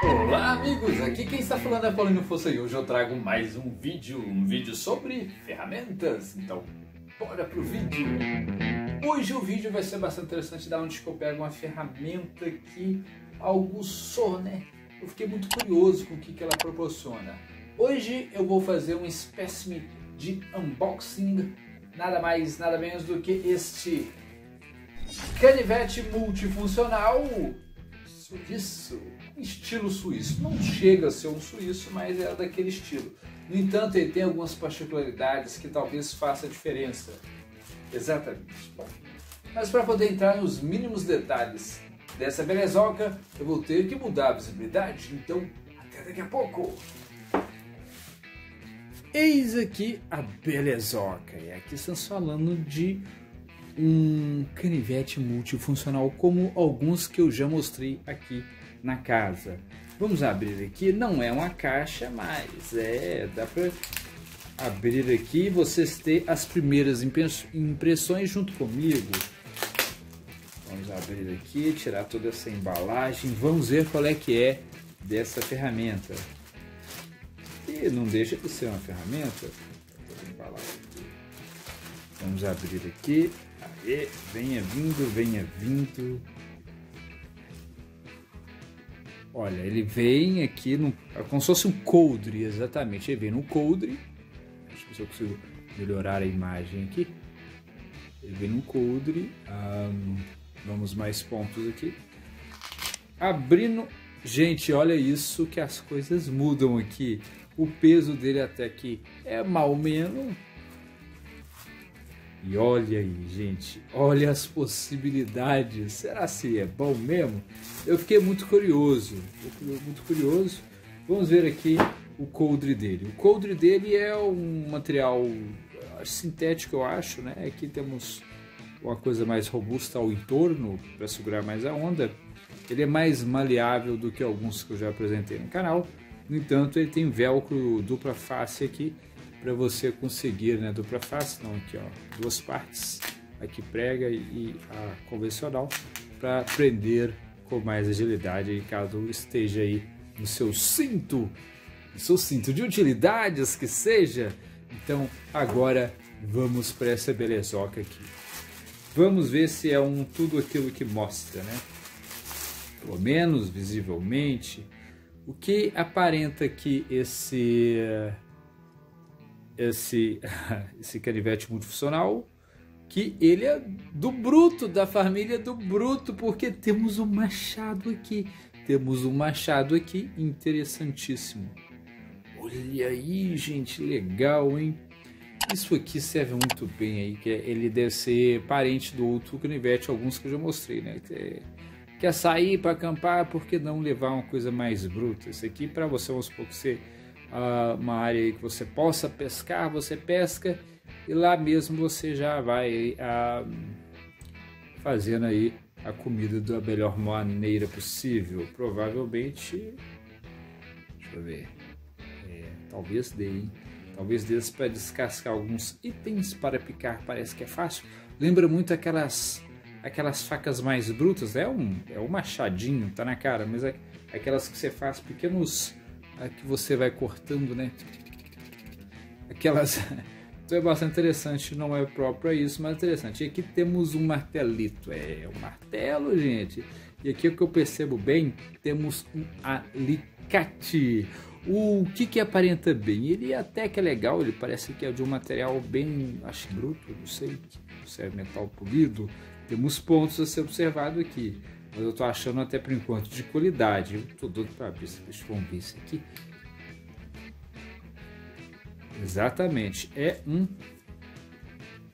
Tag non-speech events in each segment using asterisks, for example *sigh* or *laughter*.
Olá amigos, aqui quem está falando é Paulinho Fossa e hoje eu trago mais um vídeo, um vídeo sobre ferramentas, então bora pro vídeo! Hoje o vídeo vai ser bastante interessante da onde que eu pego uma ferramenta que aguçou, né? Eu fiquei muito curioso com o que, que ela proporciona. Hoje eu vou fazer um espécime de unboxing, nada mais, nada menos do que este canivete multifuncional suíço, estilo suíço. Não chega a ser um suíço, mas é daquele estilo. No entanto, ele tem algumas particularidades que talvez faça diferença. Exatamente. Mas para poder entrar nos mínimos detalhes dessa belezoca, eu vou ter que mudar a visibilidade, então até daqui a pouco. Eis aqui a belezoca, e aqui estamos falando de um canivete multifuncional como alguns que eu já mostrei aqui na casa. Vamos abrir aqui, não é uma caixa, mas é, dá para abrir aqui e vocês ter as primeiras impressões junto comigo. Vamos abrir aqui, tirar toda essa embalagem, vamos ver qual é que é dessa ferramenta. E não deixa de ser uma ferramenta. Vamos abrir aqui. Aê, venha vindo, venha vindo. Olha, ele vem aqui no, é como se fosse um coldre, exatamente. Ele vem no coldre. Eu ver se eu consigo melhorar a imagem aqui. Ele vem no coldre. Um, vamos mais pontos aqui. Abrindo. Gente, olha isso que as coisas mudam aqui. O peso dele até que é mal menos e olha aí, gente, olha as possibilidades. Será se é bom mesmo? Eu fiquei muito curioso, muito curioso. Vamos ver aqui o coldre dele. O coldre dele é um material sintético, eu acho, né? Aqui temos uma coisa mais robusta ao entorno para segurar mais a onda. Ele é mais maleável do que alguns que eu já apresentei no canal. No entanto, ele tem velcro dupla face aqui para você conseguir, né, dupla face, não aqui ó, duas partes, aqui prega e a convencional, para prender com mais agilidade caso esteja aí no seu cinto, no seu cinto de utilidades que seja. Então agora vamos para essa belezoca aqui. Vamos ver se é um tudo aquilo que mostra, né? Pelo menos visivelmente. O que aparenta que esse esse, *laughs* esse canivete multifuncional, que ele é do bruto, da família do bruto, porque temos um machado aqui. Temos um machado aqui interessantíssimo. Olha aí, gente, legal, hein? Isso aqui serve muito bem aí, que é, ele deve ser parente do outro canivete, alguns que eu já mostrei, né? Quer, quer sair para acampar, por que não levar uma coisa mais bruta? Esse aqui, para você, vamos supor que você uma área que você possa pescar, você pesca e lá mesmo você já vai uh, fazendo aí a comida da melhor maneira possível. Provavelmente, deixa eu ver, é, talvez dê, hein? talvez dê para descascar alguns itens para picar, parece que é fácil. Lembra muito aquelas aquelas facas mais brutas, é um, é um machadinho, tá na cara, mas é aquelas que você faz pequenos a que você vai cortando, né? Aquelas. *laughs* Então é bastante interessante, não é próprio para isso, mas interessante. E aqui temos um martelito, é um martelo, gente. E aqui o que eu percebo bem, temos um alicate. O que que aparenta bem? Ele até que é legal, ele parece que é de um material bem, acho bruto, não sei, se é metal polido. Temos pontos a ser observado aqui mas eu tô achando até por enquanto de qualidade. Eu tô doido para ver, deixa eu ver isso aqui. Exatamente, é um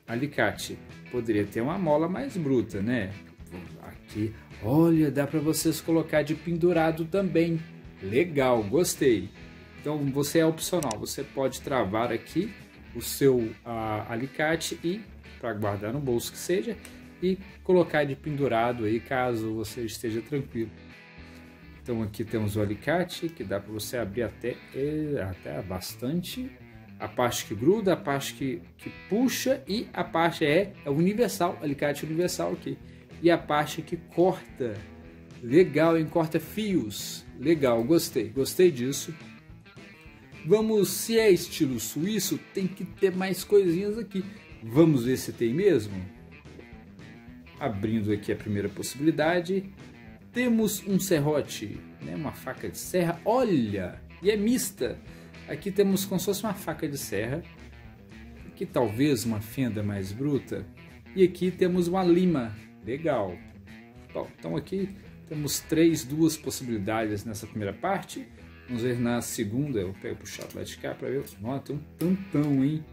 alicate. Poderia ter uma mola mais bruta, né? Aqui, olha, dá para vocês colocar de pendurado também. Legal, gostei. Então você é opcional, você pode travar aqui o seu uh, alicate e para guardar no bolso que seja e colocar de pendurado aí caso você esteja tranquilo. Então aqui temos o alicate que dá para você abrir até, é, até bastante. A parte que gruda, a parte que, que puxa e a parte é, é universal, alicate universal aqui. E a parte que corta, legal, em corta fios. Legal, gostei, gostei disso. Vamos, se é estilo suíço, tem que ter mais coisinhas aqui. Vamos ver se tem mesmo? Abrindo aqui a primeira possibilidade, temos um serrote, né? uma faca de serra. Olha, e é mista. Aqui temos como se fosse uma faca de serra. Aqui talvez uma fenda mais bruta. E aqui temos uma lima. Legal. Bom, então aqui temos três, duas possibilidades nessa primeira parte. Vamos ver na segunda. Eu pego puxar lá de cá para ver. Nossa, tem um tantão, hein?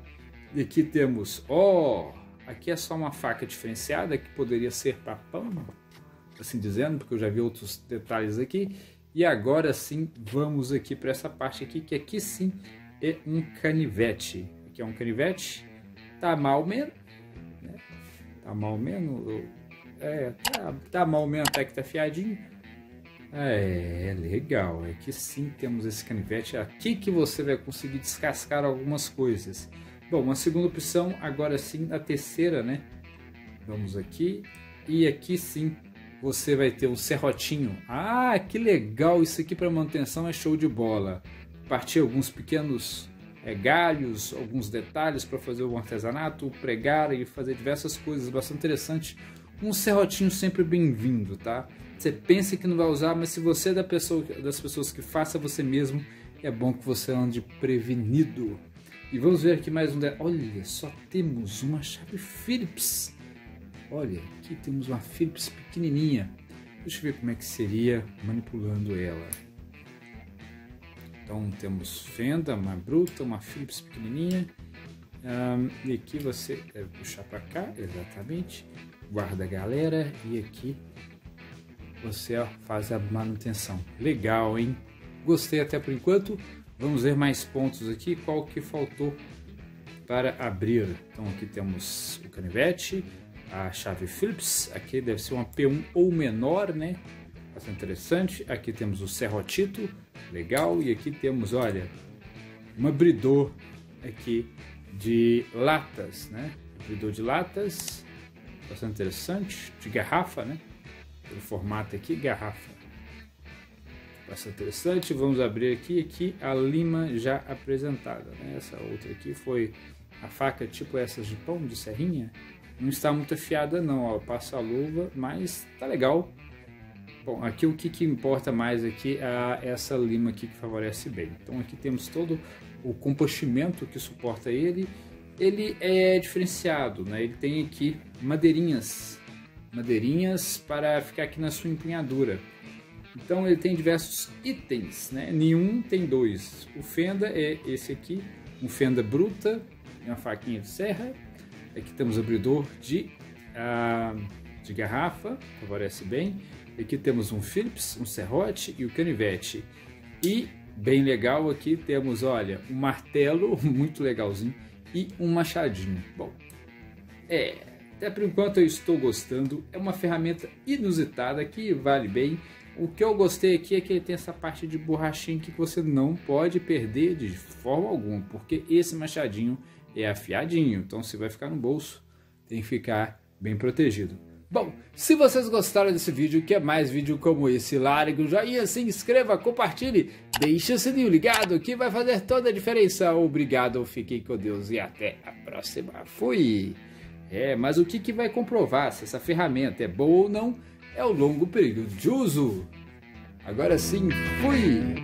E aqui temos, ó, oh, aqui é só uma faca diferenciada que poderia ser para pão, assim dizendo, porque eu já vi outros detalhes aqui. E agora sim, vamos aqui para essa parte aqui, que aqui sim é um canivete. Aqui é um canivete, tá mal menos, né? Tá mal menos, é, tá, tá mal menos até que tá fiadinho. É, legal, é que sim temos esse canivete, aqui que você vai conseguir descascar algumas coisas. Bom, uma segunda opção, agora sim, a terceira, né? Vamos aqui, e aqui sim você vai ter um serrotinho. Ah, que legal! Isso aqui para manutenção é show de bola. Partir alguns pequenos é, galhos, alguns detalhes para fazer o artesanato, pregar e fazer diversas coisas bastante interessante. Um serrotinho sempre bem-vindo, tá? Você pensa que não vai usar, mas se você é da pessoa, das pessoas que faça você mesmo, é bom que você ande prevenido. E vamos ver aqui mais um. Olha, só temos uma chave Phillips Olha, aqui temos uma Philips pequenininha. Deixa eu ver como é que seria manipulando ela. Então temos fenda, uma bruta, uma Philips pequenininha. Um, e aqui você deve puxar para cá, exatamente. Guarda a galera e aqui você ó, faz a manutenção. Legal, hein? Gostei até por enquanto. Vamos ver mais pontos aqui. Qual que faltou para abrir? Então aqui temos o canivete, a chave Phillips, aqui deve ser uma P1 ou menor, né? Bastante interessante. Aqui temos o serrotito, legal. E aqui temos, olha, um abridor aqui de latas, né? Abridor de latas, bastante interessante, de garrafa, né? Pelo formato aqui, garrafa. Bastante interessante. Vamos abrir aqui, aqui a lima já apresentada, né? Essa outra aqui foi a faca tipo essas de pão, de serrinha, não está muito afiada não, ó, passa a luva, mas tá legal. Bom, aqui o que, que importa mais aqui é essa lima aqui que favorece bem. Então aqui temos todo o compostimento que suporta ele. Ele é diferenciado, né? Ele tem aqui madeirinhas, madeirinhas para ficar aqui na sua empunhadura. Então ele tem diversos itens, né? Nenhum tem dois. O fenda é esse aqui, um fenda bruta, uma faquinha de serra Aqui temos abridor de, uh, de garrafa, favorece bem. Aqui temos um Phillips, um serrote e o canivete. E, bem legal, aqui temos, olha, um martelo, *laughs* muito legalzinho, e um machadinho. Bom, é, até por enquanto eu estou gostando. É uma ferramenta inusitada que vale bem. O que eu gostei aqui é que ele tem essa parte de borrachinha que você não pode perder de forma alguma, porque esse machadinho é afiadinho, então se vai ficar no bolso, tem que ficar bem protegido. Bom, se vocês gostaram desse vídeo, quer mais vídeo como esse, largue o joinha, se inscreva, compartilhe, deixe o sininho ligado que vai fazer toda a diferença. Obrigado, fiquem com Deus e até a próxima. Fui! É, mas o que, que vai comprovar se essa ferramenta é boa ou não é o longo período de uso. Agora sim, fui!